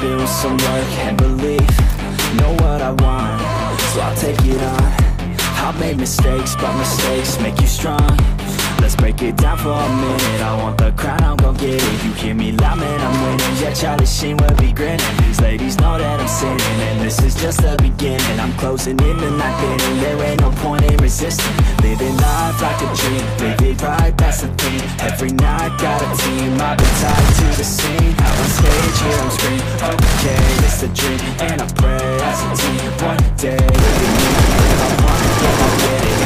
happen some work and belief Know what I want, so I'll take it on. I've made mistakes, but mistakes make you strong. Let's break it down for a minute. I want the crown, I'm gon' get it. You hear me loud, man, I'm winning. Yeah, Charlie Sheen will be grinning. These ladies know that I'm sinning And this is just the beginning. I'm closing in the night inning There ain't no point in resisting. Living life like a dream Live it right, that's the thing. Every night, got a team. I've been tied to the scene. Here I'm scream A dream And I pray as a team One day, it'll I want it, then I'll get it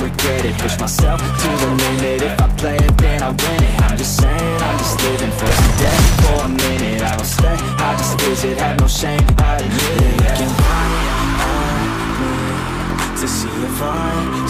don't regret it. Push myself to the limit. If I play it, then I win it. I'm just saying, I'm just living for today. For a minute, I don't stay. I just visit, have no shame I admit it. Looking right at me To see if I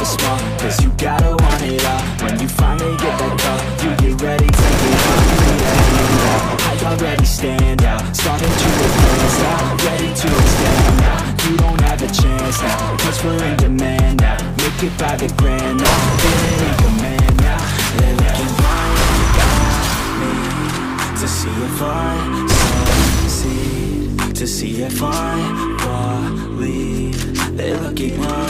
never small, cause you gotta want it all. When you finally get that call, you get ready, take it on I already stand out. Starting to advance now, ready to extend now You don't have a chance now, cause we're in demand now. Make it by the grand now, feeling in command now. Looking right at me to see if I succeed, to see if I believe. They're looking up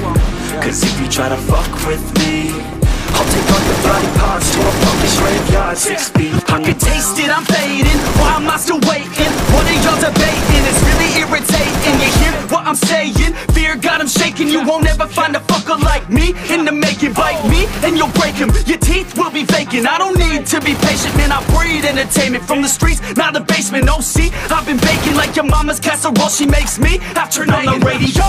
Cause if you try to fuck with me I'll take all your body parts to a fucking graveyard. Six feet I can taste it, I'm fading. Why am I still waiting? What are y'all debating? It's really irritating. You hear what I'm saying? Fear God, I'm shaking. You won't ever find a fucker like me In the making. Bite me and you'll break him Your teeth will be vacant I don't need to be patient Man, I breed entertainment From the streets, not the basement. Oh, see, I've been baking Like your mama's casserole. She makes me after turn on the radio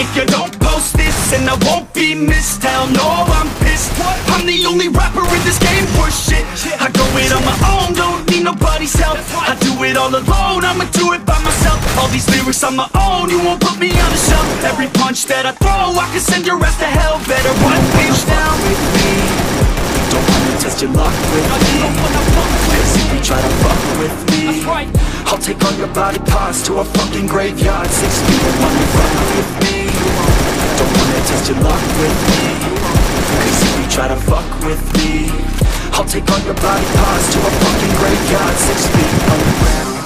If you don't post this And I won't be missed. Hell no, I'm pissed. I'm the only rapper in this game for shit. I go it on my own, don't need nobody's help. I do it all alone, I'ma do it by myself. All these lyrics on my own, you won't put me on the shelf. Every punch that I throw, I can send your ass to hell. Better one bitch down. With me Don't wanna test your luck with me. Cause if you try to fuck with me I'll take all your body parts to a fucking graveyard. Six feet and wanna fuck with me. Don't your luck with me. Cause if you try to fuck with me I'll take all your body parts to a fucking graveyard. Six feet underground